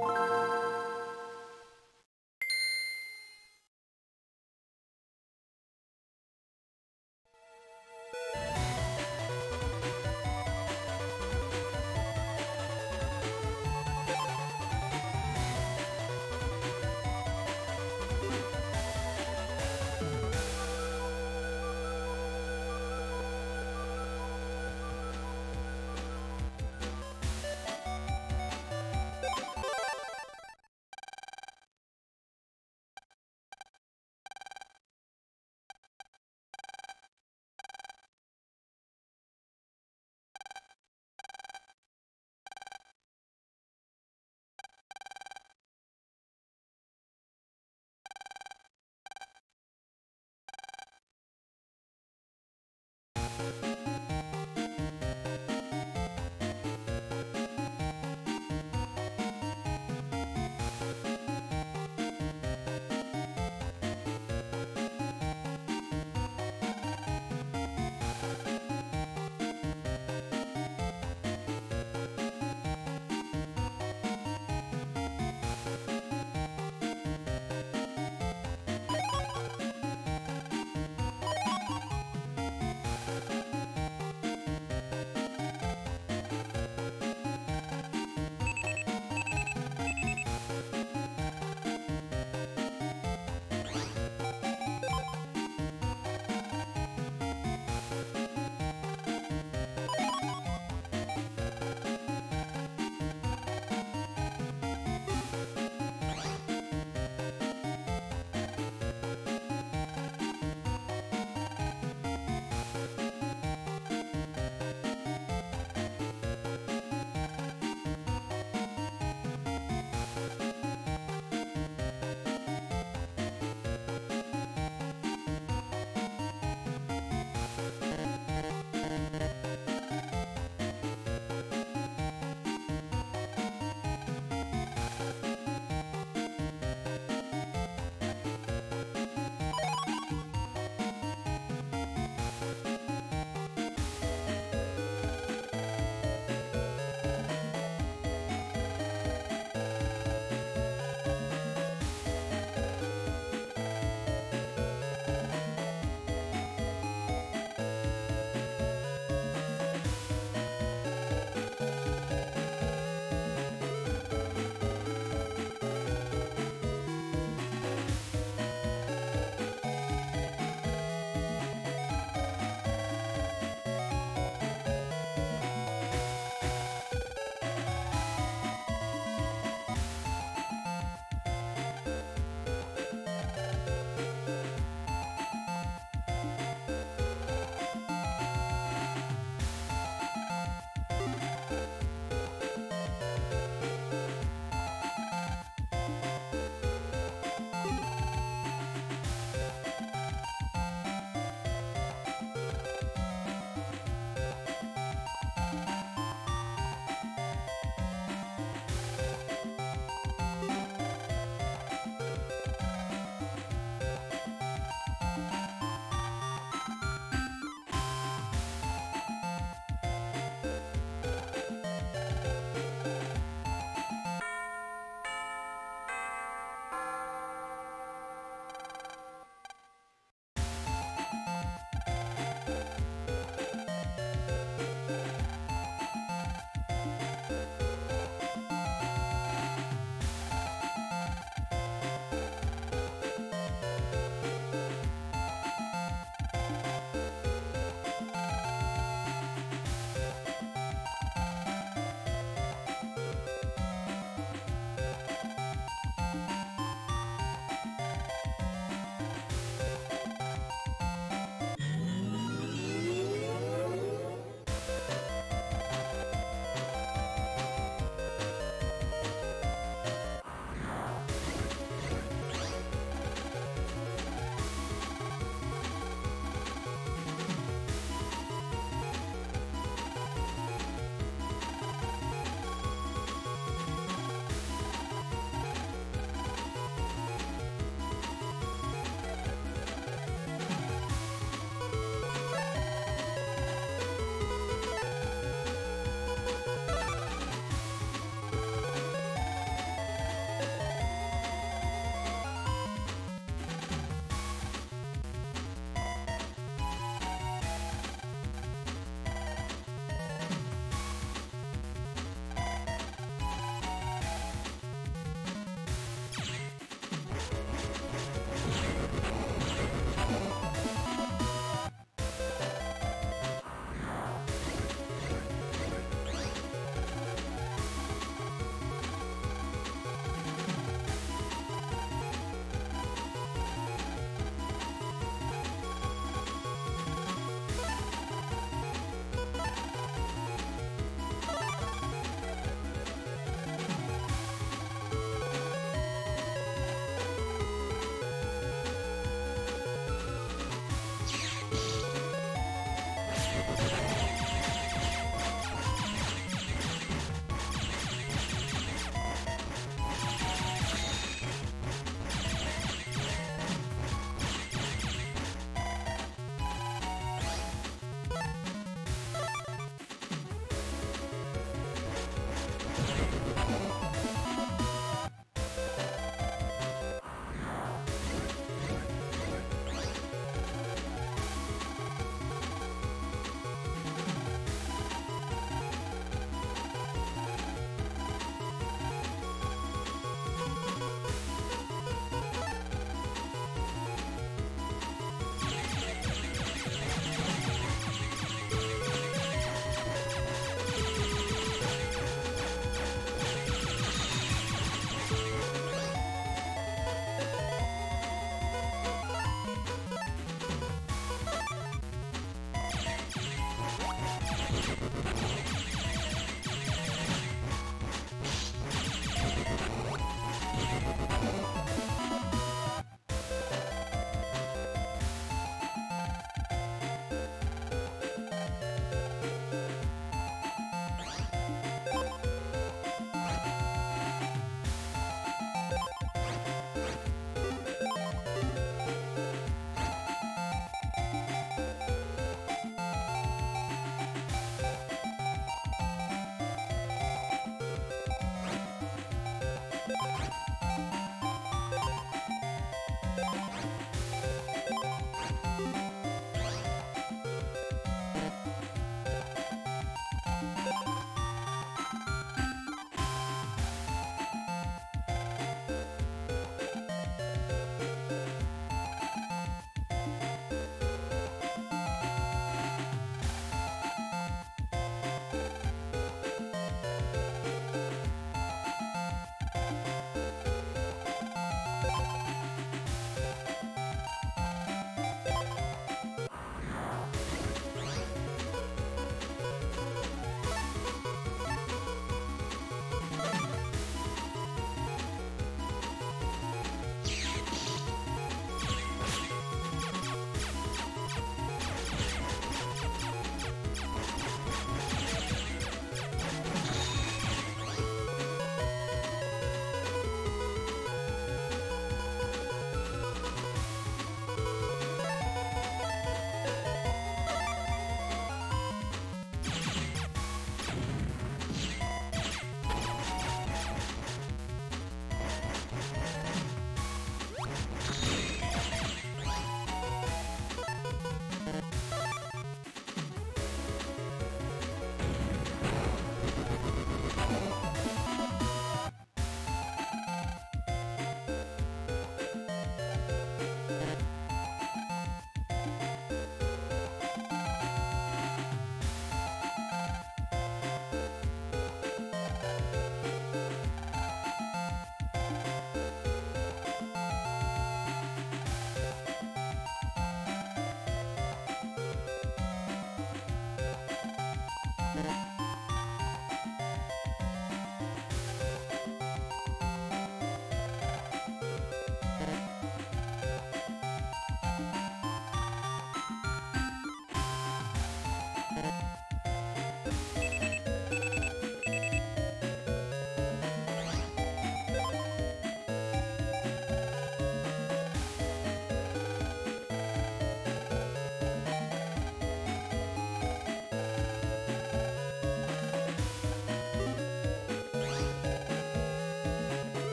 you